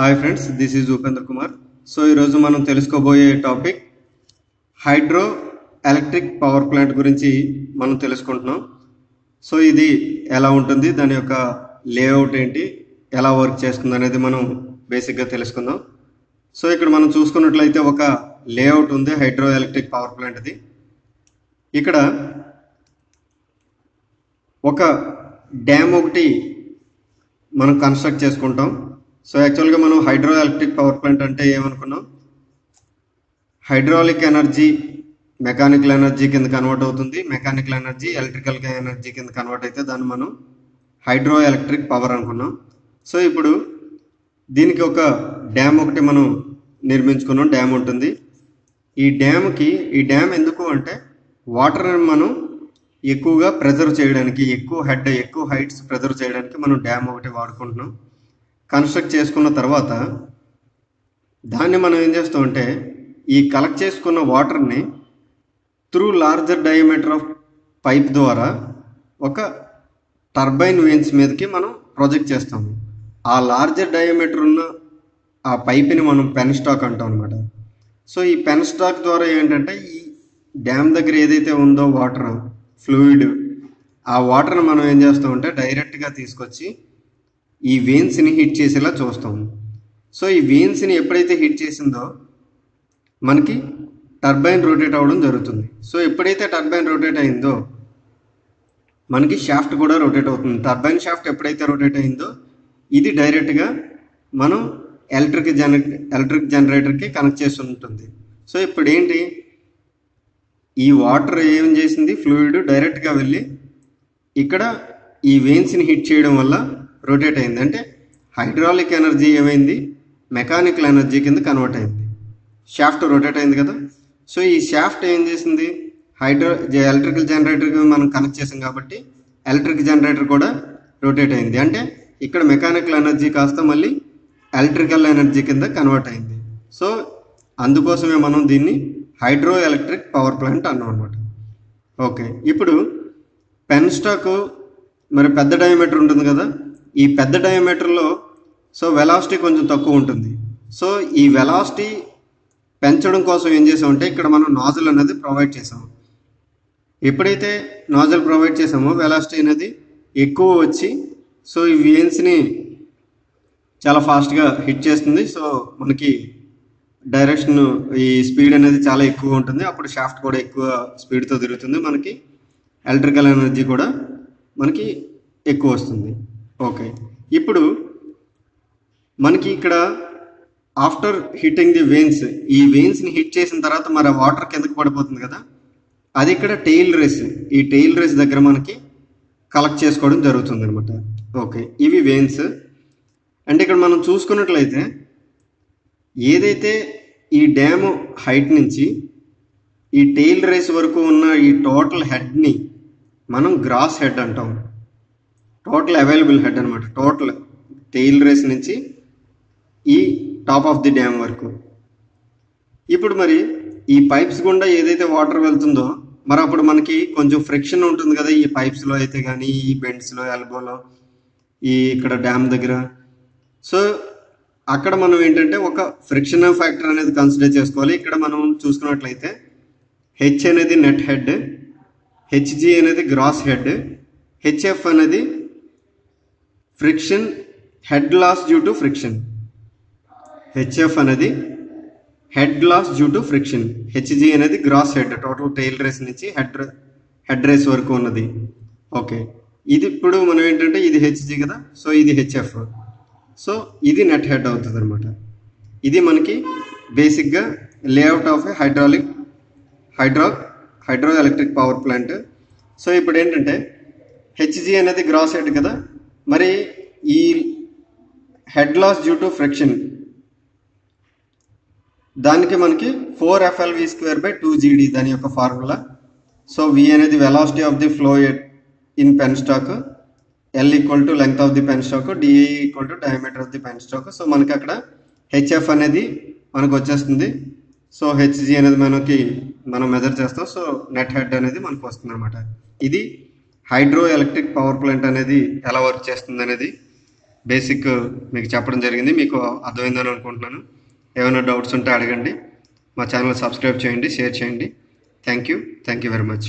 Hi friends this is Upendra Kumar. So ఈరోజు మనం తెలుసుకోబోయే topic hydro electric power plant గురించి మనం తెలుసుకుంటున్నాం. సో ఇది ఎలా ఉంటుంది దాని యొక్క లేఅవుట్ ఏంటి ఎలా వర్క్ చేస్తుంది అనేది మనం బేసిక్గా తెలుసుకుందాం. సో ఇక్కడ మనం చూసుకున్నట్లయితే ఒక లేఅవుట్ ఉంది హైడ్రో ఎలక్ట్రిక్ పవర్ ప్లాంట్ది ఇక్కడ ఒక డ్యామ్ ఒకటి మనం కన్స్ట్రక్ట్ చేసుకుంటాం. సో యాక్చువల్గా మనం హైడ్రో ఎలక్ట్రిక్ పవర్ ప్లాంట్ అంటే ఏమనుకున్నాం? హైడ్రాలిక్ ఎనర్జీ మెకానికల్ ఎనర్జీ కింద కన్వర్ట్ అవుతుంది. మెకానికల్ ఎనర్జీ ఎలక్ట్రికల్ ఎనర్జీ కింద కన్వర్ట్ అయితే దాన్ని మనం హైడ్రో ఎలక్ట్రిక్ పవర్ అనుకున్నాం. సో ఇప్పుడు దీనికి ఒక డ్యామ్ ఒకటి మనం నిర్మించుకున్నాం. డ్యామ్ ఉంటుంది. ఈ డ్యామ్కి ఈ డ్యామ్ ఎందుకు అంటే వాటర్ని మనం ఎక్కువగా ప్రెజర్వ్ చేయడానికి ఎక్కువ హెడ్ ఎక్కువ హైట్స్ ప్రెజర్వ్ చేయడానికి మనం డ్యామ్ ఒకటి వాడుకుంటున్నాం. కన్స్ట్రక్ట్ చేసుకున్న తర్వాత దాన్ని మనం ఏం చేస్తామంటే ఈ కలెక్ట్ చేసుకున్న వాటర్ని through larger diameter of pipe ద్వారా ఒక టర్బైన్ వెయిన్స్ మీదకి మనం ప్రొజెక్ట్ చేస్తాము ఆ లార్జర్ డయామీటర్ ఉన్న ఆ పైప్ని మనం పెన్ స్టాక్ అంటాం అనమాట సో ఈ పెన్ స్టాక్ ద్వారా ఏంటంటే ఈ డ్యామ్ దగ్గర ఏదైతే ఉందో వాటర్ ఫ్లూయిడ్ ఆ వాటర్ని మనం ఏం చేస్తామంటే డైరెక్ట్గా తీసుకొచ్చి ఈ వెయిన్స్ని హిట్ చేసేలా చూస్తాము సో ఈ వెయిన్స్ని ఎప్పుడైతే హిట్ చేసిందో మనకి టర్బైన్ రొటేట్ అవ్వడం జరుగుతుంది. సో ఎప్పుడైతే టర్బైన్ రొటేట్ అయిందో మనకి షాఫ్ట్ కూడా రొటేట్ అవుతుంది. టర్బైన్ షాఫ్ట్ ఎప్పుడైతే రొటేట్ అయిందో ఇది డైరెక్ట్గా మనం ఎలక్ట్రిక్ జన ఎలక్ట్రిక్ జనరేటర్కి కనెక్ట్ చేసి ఉంటుంది. సో ఇప్పుడు ఏంటి ఈ వాటర్ ఏం చేసింది? ఫ్లూయిడ్ డైరెక్ట్గా వెళ్ళి ఇక్కడ ఈ వెయిన్స్ని హిట్ చేయడం వల్ల రొటేట్ అయింది. అంటే హైడ్రాలిక్ ఎనర్జీ ఏమైంది? మెకానికల్ ఎనర్జీ కింద కన్వర్ట్ అయింది. షాఫ్ట్ రొటేట్ అయింది కదా. సో ఈ షాఫ్ట్ ఏం చేసింది? హైడ్రో ఎలక్ట్రికల్ జనరేటర్కి మనం కనెక్ట్ చేసాం కాబట్టి ఎలక్ట్రిక్ జనరేటర్ కూడా రొటేట్ అయింది. అంటే ఇక్కడ మెకానికల్ ఎనర్జీ కాస్త మళ్ళీ ఎలక్ట్రికల్ ఎనర్జీ కింద కన్వర్ట్ అయింది. సో అందుకోసమే మనం దీన్ని హైడ్రో ఎలక్ట్రిక్ పవర్ ప్లాంట్ అన్నాం అనమాట ఓకే ఇప్పుడు పెన్స్టాకు మరి పెద్ద డయామీటర్ ఉంటుంది కదా? ఈ పెద్ద డయామీటర్లో సో వెలాసిటీ కొంచెం తక్కువ ఉంటుంది. సో ఈ వెలాసిటీ పెంచడం కోసం ఏం చేసామంటే ఇక్కడ మనం నాజల్ అనేది ప్రొవైడ్ చేసాము. ఎప్పుడైతే నాజల్ ప్రొవైడ్ చేసామో వెలాసిటీ అనేది ఎక్కువ వచ్చి సో ఈ వేన్స్ని చాలా ఫాస్ట్గా హిట్ చేస్తుంది. సో మనకి డైరెక్షన్ ఈ స్పీడ్ అనేది చాలా ఎక్కువ ఉంటుంది. అప్పుడు షాఫ్ట్ కూడా ఎక్కువ స్పీడ్తో తిరుగుతుంది మనకి. ఎలక్ట్రికల్ ఎనర్జీ కూడా మనకి ఎక్కువ వస్తుంది. ఓకే. ఇప్పుడు మనకి ఇక్కడ ఆఫ్టర్ హిట్టింగ్ ది వెయిన్స్ ఈ వెయిన్స్ని హిట్ చేసిన తర్వాత మరి వాటర్ కిందకి పడిపోతుంది కదా? అది ఇక్కడ టెయిల్ రేస్ ఈ టెయిల్ రేస్ దగ్గర మనకి కలెక్ట్ చేసుకోవడం జరుగుతుంది అనమాట ఓకే. ఇవి వెయిన్స్ అంటే ఇక్కడ మనం చూసుకున్నట్లయితే ఏదైతే ఈ డ్యామ్ హైట్ నుంచి ఈ టెయిల్ రేస్ వరకు ఉన్న ఈ టోటల్ హెడ్ని మనం గ్రాస్ హెడ్ అంటాం. టోటల్ అవైలబుల్ హెడ్ అనమాట టోటల్ టెయిల్ రేస్ నుంచి ఈ టాప్ ఆఫ్ ది డ్యామ్ వరకు. ఇప్పుడు మరి ఈ పైప్స్ గుండా ఏదైతే వాటర్ వెళ్తుందో మరి అప్పుడు మనకి కొంచెం ఫ్రిక్షన్ ఉంటుంది కదా ఈ పైప్స్లో అయితే కానీ ఈ బెండ్స్లో ఎల్బోలో ఈ ఇక్కడ డ్యామ్ దగ్గర. సో అక్కడ మనం ఏంటంటే ఒక ఫ్రిక్షన్ ఫ్యాక్టర్ అనేది కన్సిడర్ చేసుకోవాలి. ఇక్కడ మనం చూసుకున్నట్లయితే హెచ్ అనేది నెట్ హెడ్ హెచ్జి అనేది గ్రాస్ హెడ్ హెచ్ఎఫ్ అనేది friction head loss due to friction HF అనేది head loss due to friction HG అనేది gross head total tail race నుంచి హెడ్ హెడ్ రేస్ వరకు ఉన్నది. ఓకే ఇది ఇప్పుడు మనం ఏంటంటే ఇది హెచ్జి కదా సో ఇది హెచ్ఎఫ్ సో ఇది నెట్ హెడ్ అవుతుంది అనమాట ఇది మనకి బేసిక్గా layout of a hydraulic హైడ్రాక్ hydro electric power plant so ఇప్పుడు ఏంటంటే హెచ్జి అనేది గ్రాస్ హెడ్ కదా. మరి ఈ head loss due to friction దానికి మనకి four FLV square by two GD దాని యొక్క ఫార్ములా సో వి అనేది velocity of the flow in penstock L equal to length of the penstock DA equal to diameter of the penstock so మనకి అక్కడ HF అనేది మనకు వచ్చేస్తుంది. So HG అనేది మనకి మనం మెజర్ చేస్తాం. సో నెట్ హెడ్ అనేది మనకు వస్తుంది అనమాట ఇది హైడ్రో ఎలక్ట్రిక్ పవర్ ప్లాంట్ అనేది ఎలా వర్క్ చేస్తుంది అనేది బేసిక్ మీకు చెప్పడం జరిగింది. మీకు అర్థమైందని అనుకుంటున్నాను. ఏమైనా డౌట్స్ ఉంటే అడగండి. మా ఛానల్ సబ్స్క్రైబ్ చేయండి షేర్ చేయండి. Thank you thank you very much